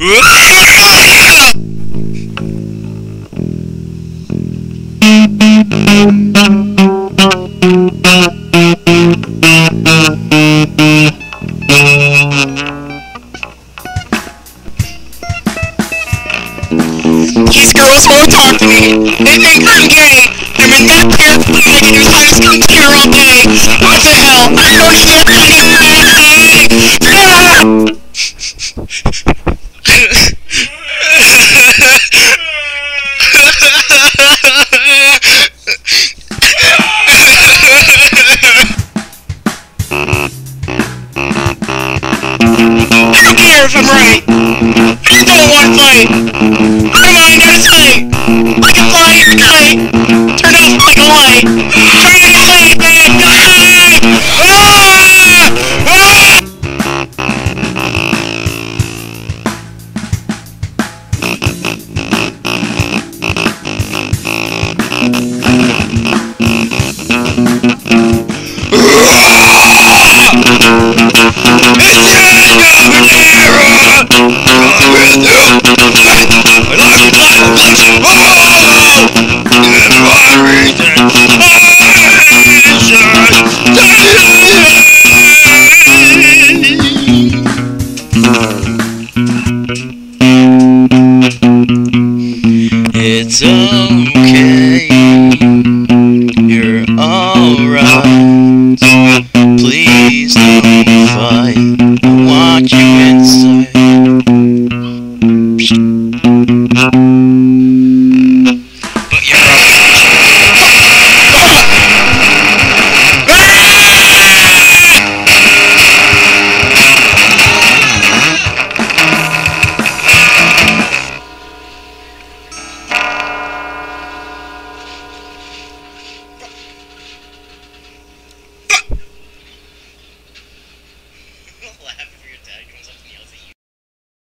These girls won't talk to me. They think I'm gay. I'm in that and I can use this computer all day. What the hell? I don't shit. I don't care if I'm right. Don't want to fight. I'm on site. I I lost my